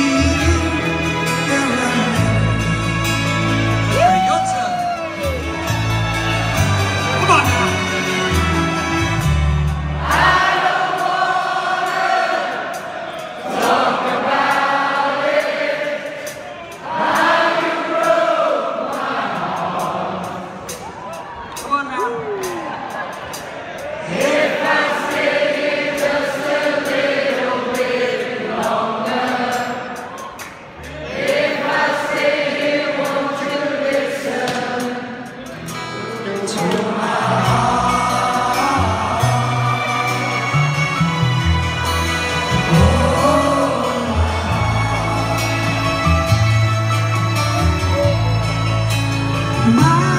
you my